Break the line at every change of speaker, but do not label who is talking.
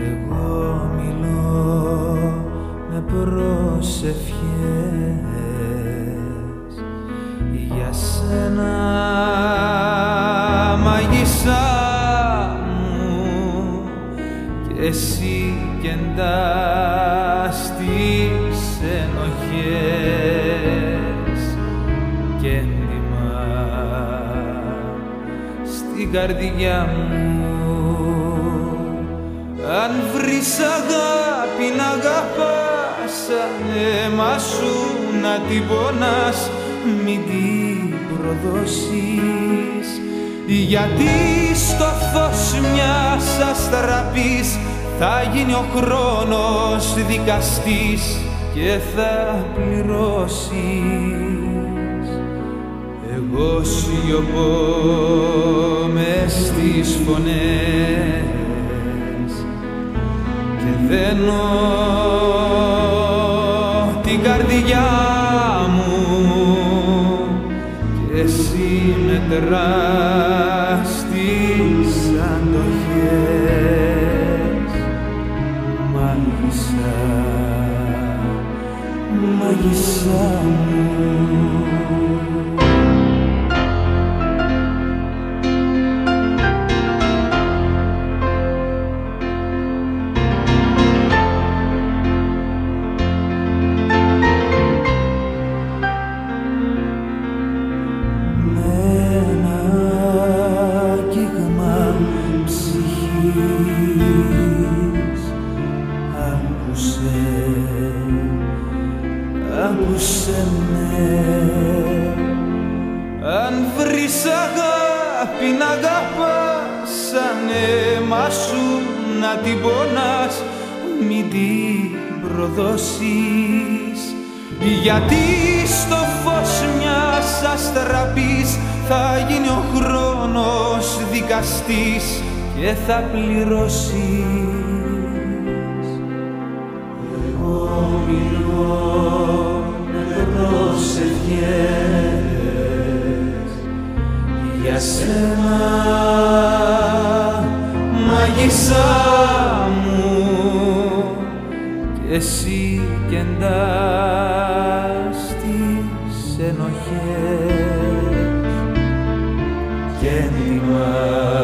Εγώ μιλώ με προσευχές. Για σένα μαγισσά μου και εσύ κεντά στις ενοχές. Και έντοιμα στην καρδιά μου αν βρεις αγάπη να αγαπάς σαν αίμα σου να την πονάς. Μην την προδώσεις γιατί στο φως μιας αστραπής θα γίνει ο χρόνος δικαστής και θα πληρώσεις. Εγώ σιωπώ μες στις φωνές και δένω την καρδιά μου και εσύ μετράς τις αντοχές. Μάγισσα, μάγισσα μου κύγμα ψυχής. Άκουσε, άκουσε με. Αν βρεις αγάπη να αγαπάς σαν αίμα σου να την πονάς μην την προδώσεις. Γιατί στο φως μιας αστραπής θα γίνει ο χρόνος δικαστής και θα πληρώσεις. Εγώ μιλώ με προσευχές για σένα μάγισσά μου και εσύ κεντά. στις ενοχές και έντιμα